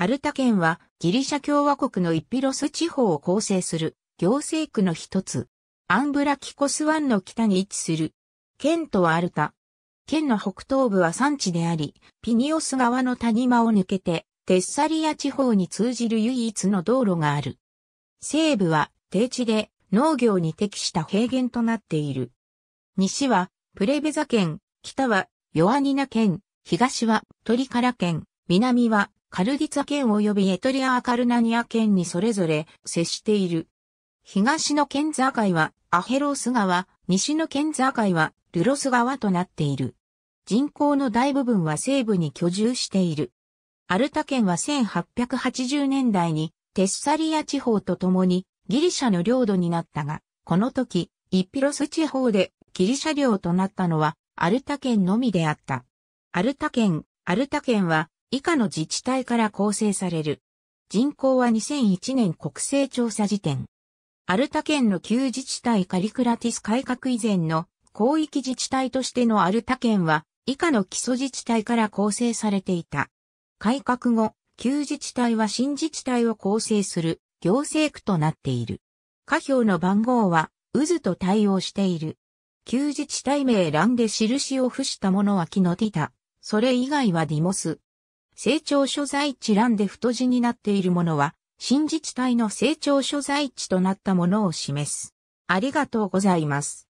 アルタ県はギリシャ共和国のイピロス地方を構成する行政区の一つ。アンブラキコス湾の北に位置する。県とはアルタ。県の北東部は山地であり、ピニオス川の谷間を抜けて、テッサリア地方に通じる唯一の道路がある。西部は低地で農業に適した平原となっている。西はプレベザ県、北はヨアニナ県、東はトリカラ県、南はカルディツァ県及びエトリアーカルナニア県にそれぞれ接している。東の県境はアヘロース川、西の県境はルロス川となっている。人口の大部分は西部に居住している。アルタ県は1880年代にテッサリア地方と共にギリシャの領土になったが、この時、イッピロス地方でギリシャ領となったのはアルタ県のみであった。アルタ県、アルタ県は以下の自治体から構成される。人口は2001年国勢調査時点。アルタ県の旧自治体カリクラティス改革以前の広域自治体としてのアルタ県は以下の基礎自治体から構成されていた。改革後、旧自治体は新自治体を構成する行政区となっている。下表の番号は渦と対応している。旧自治体名欄で印を付したものはキノティタ。それ以外はディモス。成長所在地欄で太字になっているものは、新自治体の成長所在地となったものを示す。ありがとうございます。